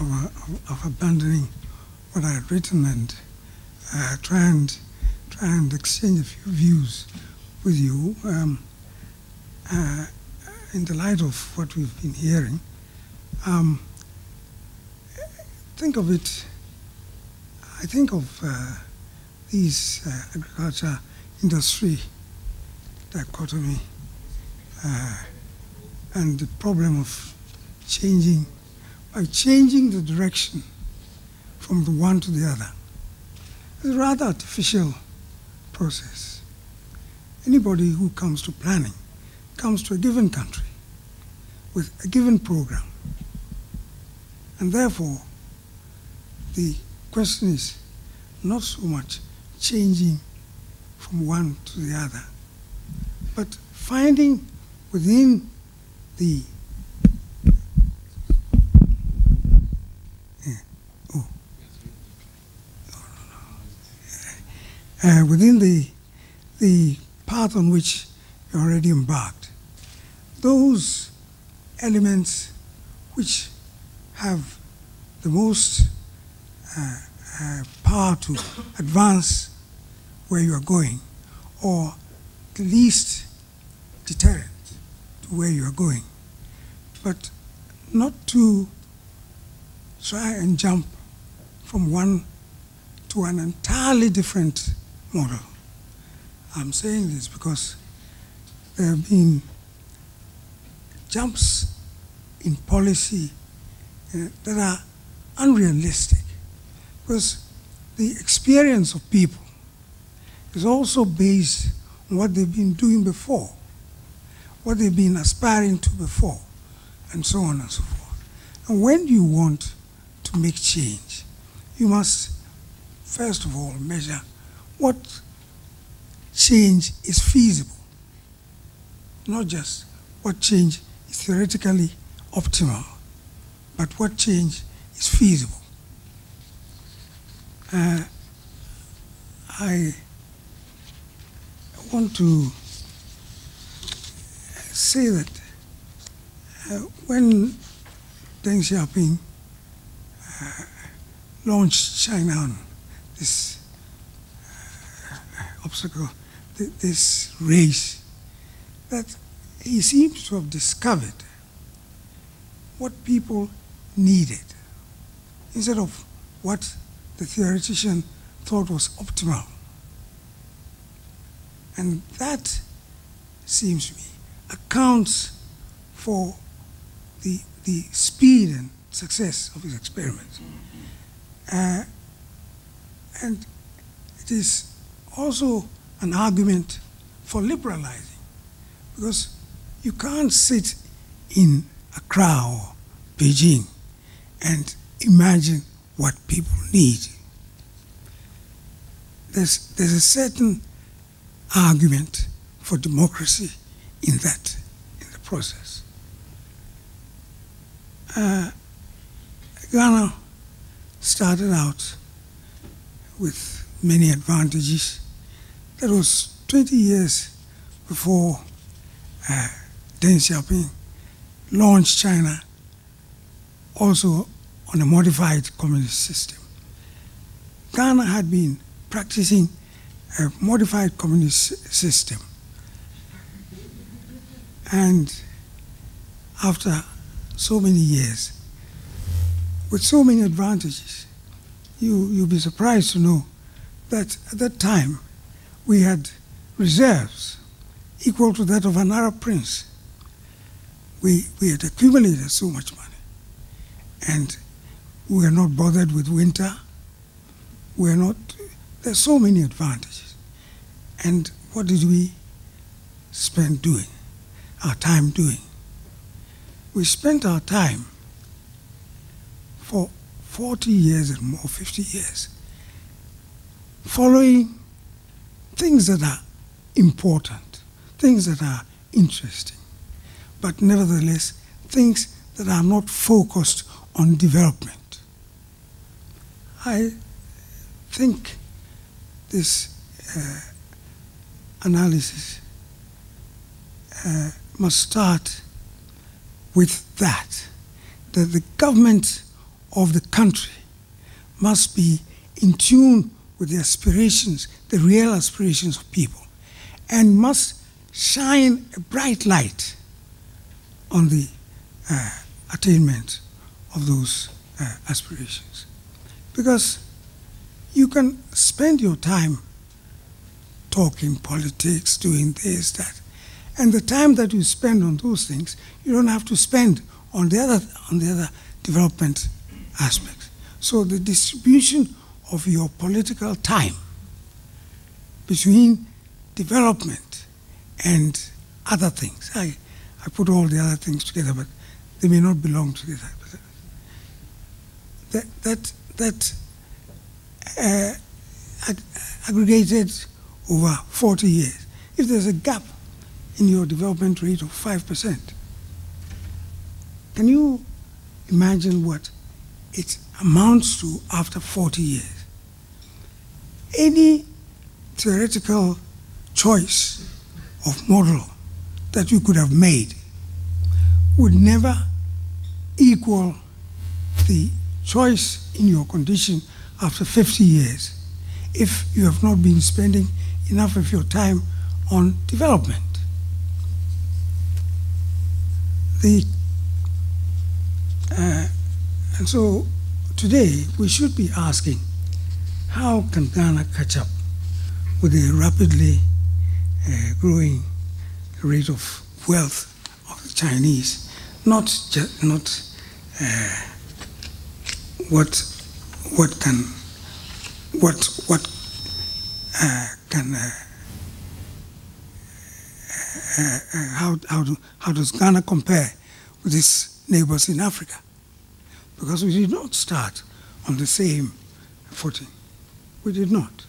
of, of abandoning what I had written and uh, try and try and exchange a few views with you um, uh, in the light of what we've been hearing. Um, think of it. I think of uh, these uh, agriculture industry dichotomy uh, and the problem of changing by changing the direction from the one to the other. It's a rather artificial process. Anybody who comes to planning comes to a given country with a given program. And therefore, the question is not so much changing from one to the other, but finding within the uh, within the the path on which you're already embarked, those elements which have the most uh, uh, power to advance where you are going, or the least deterrent to where you are going, but not to try and jump from one to an entirely different model. I'm saying this because there have been jumps in policy uh, that are unrealistic because the experience of people is also based on what they've been doing before, what they've been aspiring to before, and so on and so forth. And when you want to make change, you must first of all measure what change is feasible, not just what change is theoretically optimal, but what change is feasible. Uh, I want to say that uh, when Deng Xiaoping uh, launched China on this obstacle, th- this race, that he seems to have discovered what people needed instead of what the theoretician thought was optimal. And that seems to me accounts for the, the speed and success of his experiments. Uh, and it is also an argument for liberalizing because you can't sit in Accra or Beijing and imagine what people need. There's, there's a certain argument for democracy in that, in the process. Uh, Ghana started out with many advantages. That was 20 years before uh, Deng Xiaoping launched China also on a modified communist system. Ghana had been practicing a modified communist system. And after so many years, with so many advantages, you, you'll be surprised to know that at that time we had reserves equal to that of an Arab prince. We, we had accumulated so much money. And we were not bothered with winter. We are not, there's so many advantages. And what did we spend doing? Our time doing? We spent our time for 40 years and more, 50 years, following things that are important, things that are interesting, but nevertheless, things that are not focused on development. I think this uh, analysis uh, must start with that, that the government of the country must be in tune with the aspirations, the real aspirations of people, and must shine a bright light on the uh, attainment of those uh, aspirations. Because you can spend your time talking politics, doing this, that, and the time that you spend on those things, you don't have to spend on the other on the other development aspects. So the distribution of your political time between development and other things. I, I put all the other things together, but they may not belong together. That that that uh, ag- aggregated over 40 years. If there's a gap in your development rate of 5%, can you imagine what it amounts to after 40 years? Any theoretical choice of model that you could have made would never equal the choice in your condition after 50 years if you have not been spending enough of your time on development. The, uh, and so today we should be asking how can Ghana catch up with the rapidly uh, growing rate of wealth of the Chinese, not just not uh, what what can what what uh, can uh, uh, uh, how how do, how does Ghana compare with its neighbors in Africa? Because we did not start on the same footing. We did not.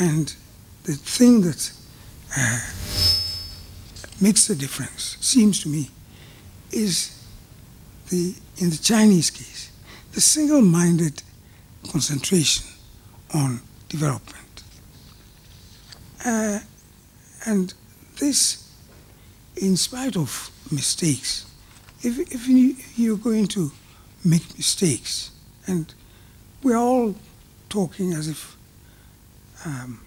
And the thing that uh, makes the difference, seems to me, is the in the Chinese case, the single-minded concentration on development. Uh, and this, in spite of mistakes, if, if you, you're going to make mistakes, and we're all talking as if um,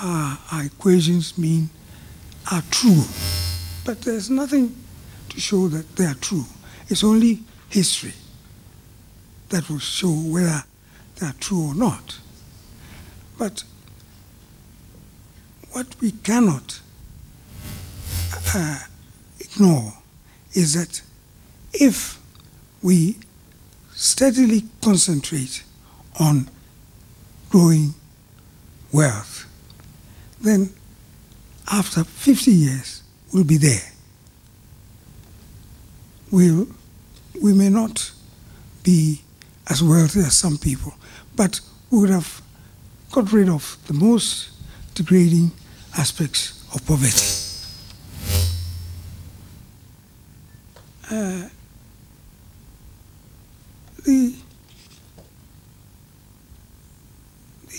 our, our equations mean are true, but there's nothing to show that they are true. It's only history that will show whether they are true or not. But what we cannot uh, ignore is that if we steadily concentrate on growing wealth, then after 50 years, we'll be there. We'll, we may not be as wealthy as some people, but we would have got rid of the most degrading aspects of poverty. Uh, the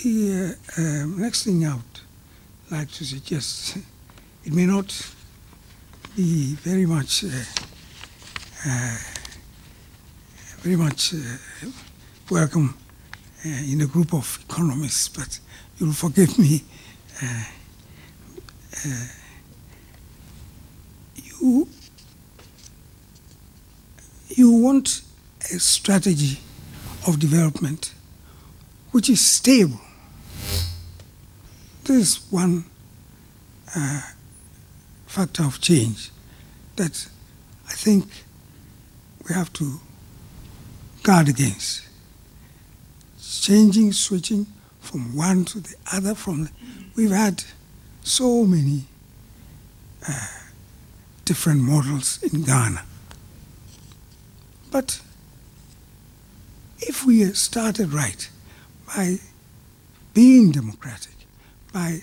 the uh, um, next thing I would like to suggest, it may not be very much uh, uh, very much uh, welcome uh, in a group of economists, but you'll forgive me. Uh, uh, you, you want a strategy of development which is stable. This is one uh, factor of change that I think we have to guard against. Changing, switching from one to the other. From we've had so many uh, different models in Ghana, but if we started right by being democratic, by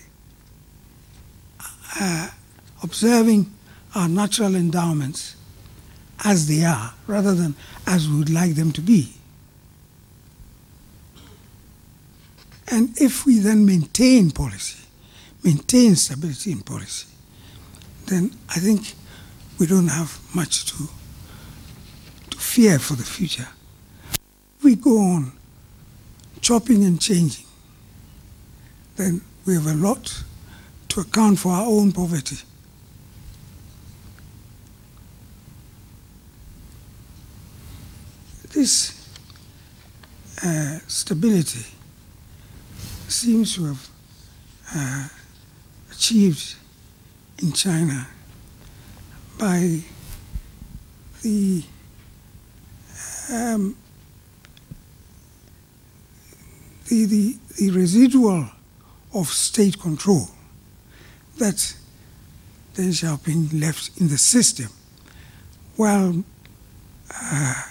uh, observing our natural endowments as they are rather than as we would like them to be. And if we then maintain policy, maintain stability in policy, then I think we don't have much to, to fear for the future. If We go on chopping and changing, then we have a lot to account for our own poverty. This uh, stability seems to have uh, achieved in China by the um, the, the, the residual of state control that then shall be left in the system while, uh,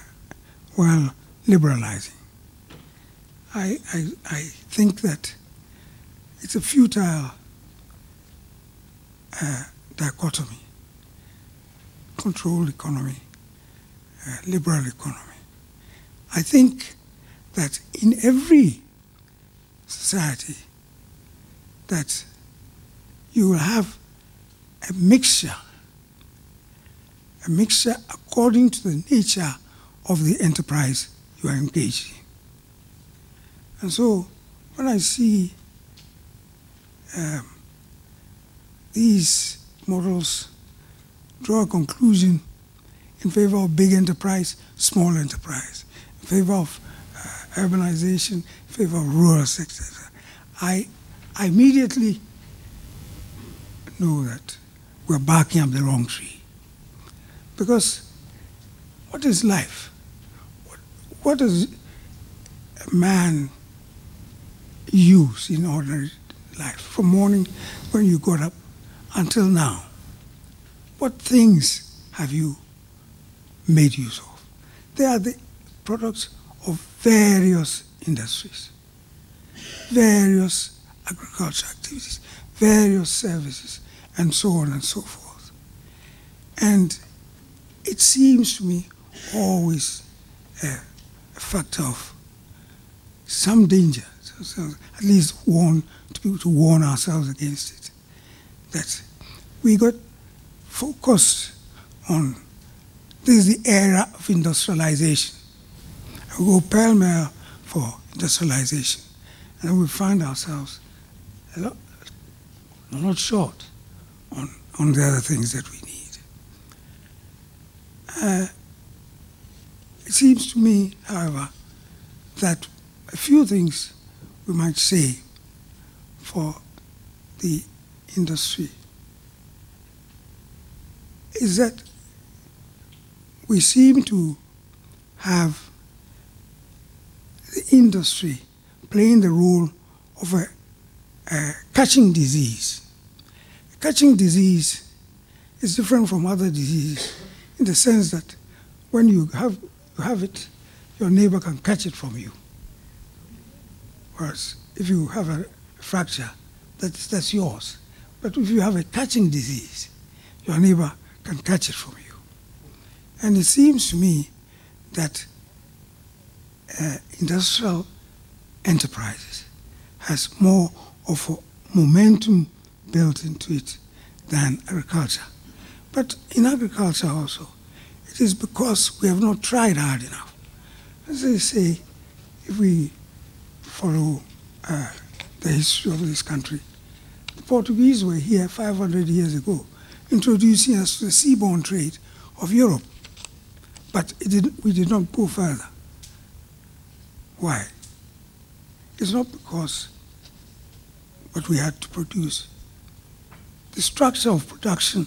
while liberalizing. I, I, I think that it's a futile uh, dichotomy controlled economy, uh, liberal economy. I think that in every society that you will have a mixture, a mixture according to the nature of the enterprise you are engaged in. And so when I see um, these models draw a conclusion in favor of big enterprise, small enterprise, in favor of uh, urbanization, in favor of rural sectors. I, I immediately know that we're barking up the wrong tree. Because what is life? What, what does a man use in ordinary life from morning when you got up until now? What things have you made use of? They are the products of various industries, various agricultural activities, various services, and so on and so forth. And it seems to me always a, a factor of some danger, at least warn to be able to warn ourselves against it. That we got focused on this is the era of industrialization. We go pell mell for industrialization. And we find ourselves lot short on, on the other things that we need. Uh, it seems to me, however, that a few things we might say for the industry is that we seem to have the industry playing the role of a, a catching disease. Catching disease is different from other diseases in the sense that when you have, you have it, your neighbor can catch it from you. Whereas if you have a fracture, that's, that's yours. But if you have a catching disease, your neighbor can catch it from you. And it seems to me that uh, industrial enterprises has more of momentum built into it than agriculture. But in agriculture also, it is because we have not tried hard enough. As they say, if we follow uh, the history of this country, the Portuguese were here 500 years ago introducing us to the seaborne trade of Europe. But did, we did not go further. Why? It's not because what we had to produce. The structure of production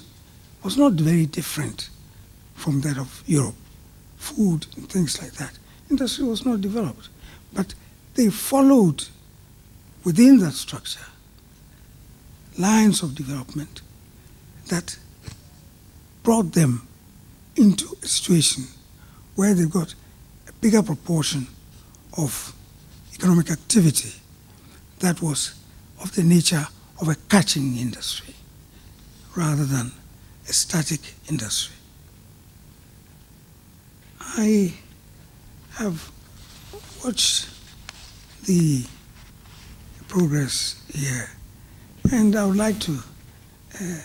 was not very different from that of Europe. Food and things like that. Industry was not developed. But they followed within that structure lines of development that brought them into a situation where they've got a bigger proportion of economic activity that was of the nature of a catching industry rather than a static industry. I have watched the progress here, and I would like to uh,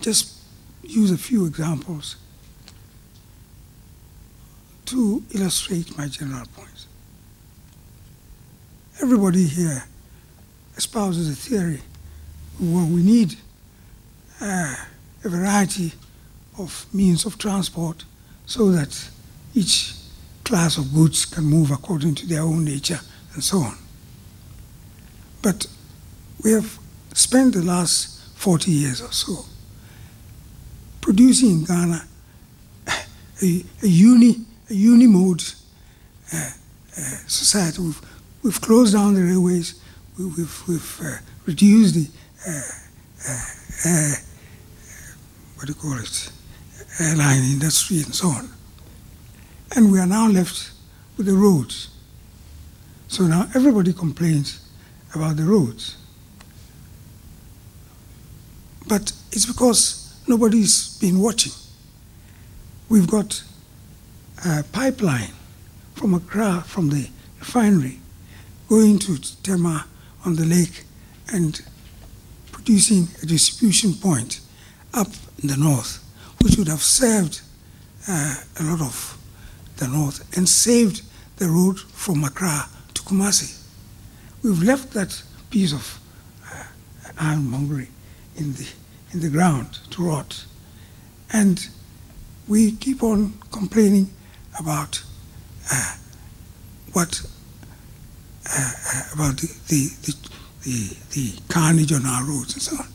just use a few examples to illustrate my general point. Everybody here espouses a theory. where we need uh, a variety of means of transport so that each class of goods can move according to their own nature and so on. But we have spent the last 40 years or so producing in Ghana a, a uni a uni-mode uh, uh, society. We've, we've closed down the railways. We, have we've uh, reduced the uh, uh, uh, what do you call it airline industry and so on. And we are now left with the roads. So now everybody complains about the roads. But it's because nobody's been watching. We've got a pipeline from Accra, from the refinery, going to Tema on the lake and producing a distribution point up in the north, which would have served uh, a lot of the north and saved the road from Accra to Kumasi. We've left that piece of uh, ironmongery in the, in the ground to rot. And we keep on complaining about uh, what uh, about the the, the, the, the carnage on our roads and so on.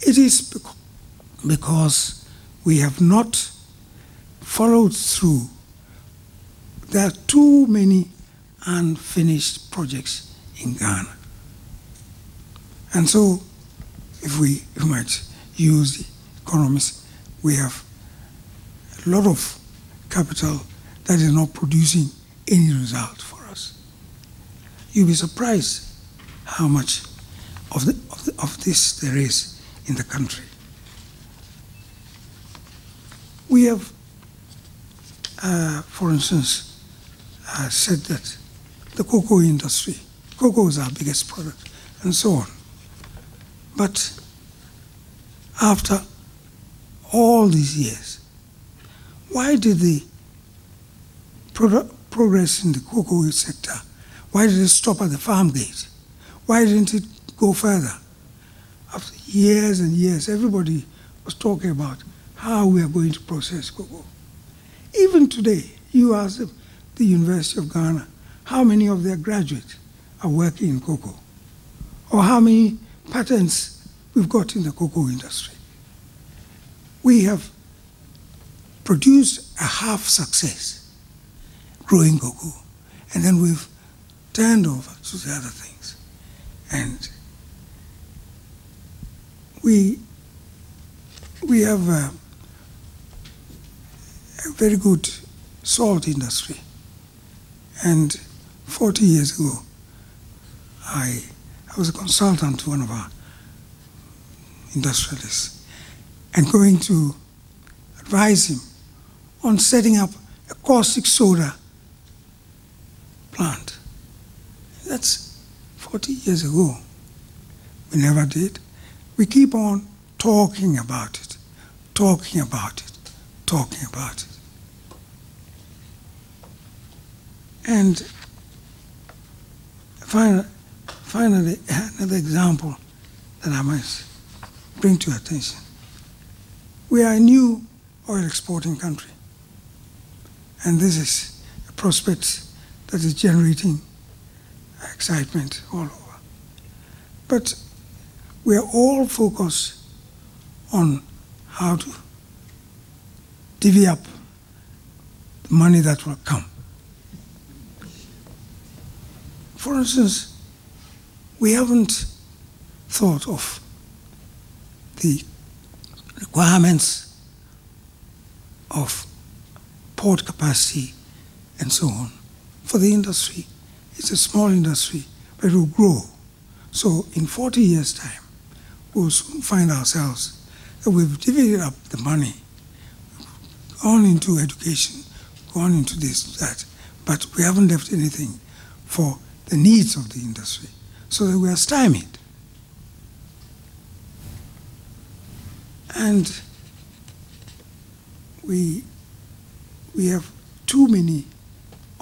It is because we have not followed through. There are too many unfinished projects in Ghana. And so, if we, we might use the economists, we have a lot of capital that is not producing any result for. You'll be surprised how much of, the, of, the, of this there is in the country. We have, uh, for instance, uh, said that the cocoa industry, cocoa is our biggest product, and so on. But after all these years, why did the progress in the cocoa sector, why did it stop at the farm gate? Why didn't it go further? After years and years, everybody was talking about how we are going to process cocoa. Even today, you ask the University of Ghana how many of their graduates are working in cocoa, or how many patents we've got in the cocoa industry. We have produced a half success growing cocoa, and then we've turned over to the other things. And we, we have a, a very good salt industry. And 40 years ago, I, I was a consultant to one of our industrialists and going to advise him on setting up a caustic soda plant. That's 40 years ago. We never did. We keep on talking about it, talking about it, talking about it. And finally, finally, another example that I must bring to your attention. We are a new oil exporting country. And this is a prospect that is generating excitement all over. But we are all focused on how to divvy up the money that will come. For instance, we haven't thought of the requirements of port capacity and so on for the industry. It's a small industry, but it will grow. So in 40 years' time, we'll soon find ourselves that we've divided up the money, gone into education, gone into this, that, but we haven't left anything for the needs of the industry, so that we are stymied. And we, we have too many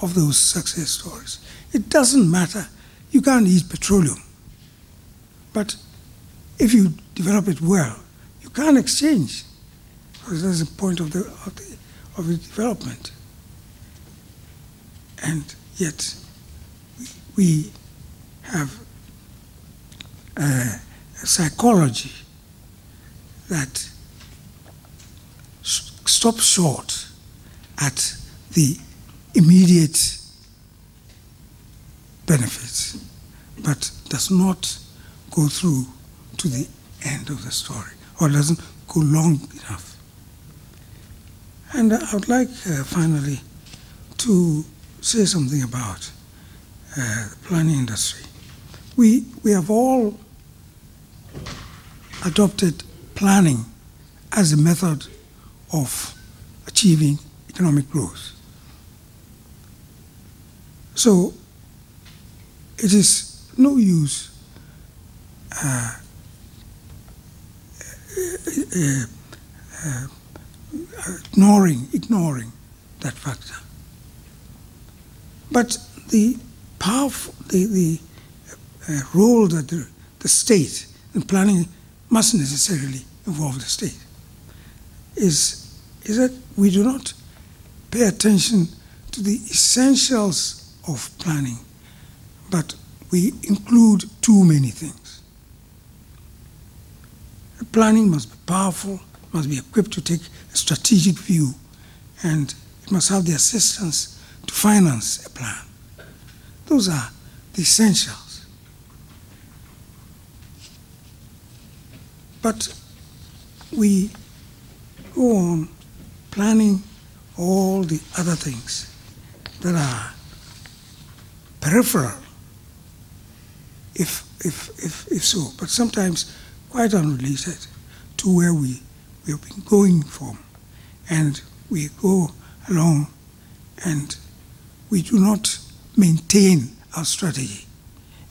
of those success stories. It doesn't matter. You can't eat petroleum. But if you develop it well, you can't exchange. Because that's the point of the, of the, of the development. And yet, we, have a, a psychology that stops short at the immediate benefits, but does not go through to the end of the story or doesn't go long enough. And I would like uh, finally to say something about uh, the planning industry. We, we have all adopted planning as a method of achieving economic growth. So it is no use uh, uh, uh, ignoring ignoring that factor. But the powerful the, the uh, role that the, the state in planning must necessarily involve the state is is that we do not pay attention to the essentials of planning, but we include too many things. Planning must be powerful, must be equipped to take a strategic view, and it must have the assistance to finance a plan. Those are the essentials. But we go on planning all the other things that are peripheral, if, if, if, if so, but sometimes quite unrelated to where we, we have been going from. And we go along and we do not maintain our strategy.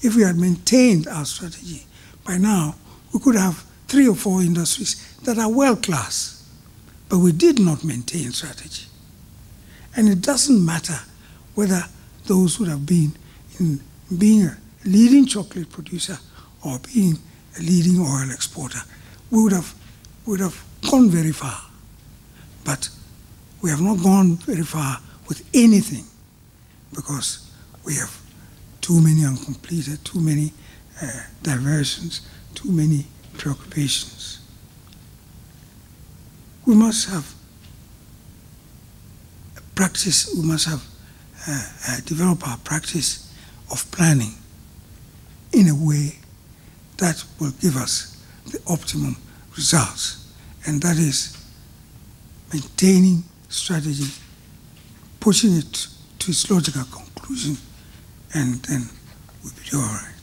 If we had maintained our strategy, by now we could have three or four industries that are world class. But we did not maintain strategy. And it doesn't matter whether those would have been being a leading chocolate producer or being a leading oil exporter. We would have, would have gone very far. But we have not gone very far with anything because we have too many uncompleted, too many uh, diversions, too many preoccupations. We must have a practice, we must have uh, uh, develop our practice of planning in a way that will give us the optimum results, and that is maintaining strategy, pushing it to its logical conclusion, and then we'll be all right.